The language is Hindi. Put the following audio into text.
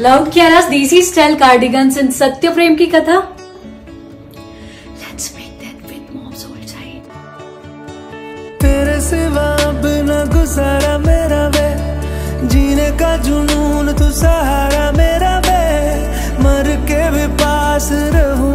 लव क्यारास देसी स्टाइल कार्डिगन इन सत्य प्रेम की कथा? मेरा वे। जीने का जुनून तू सहारा मेरा वे। मर के भी पास रहू।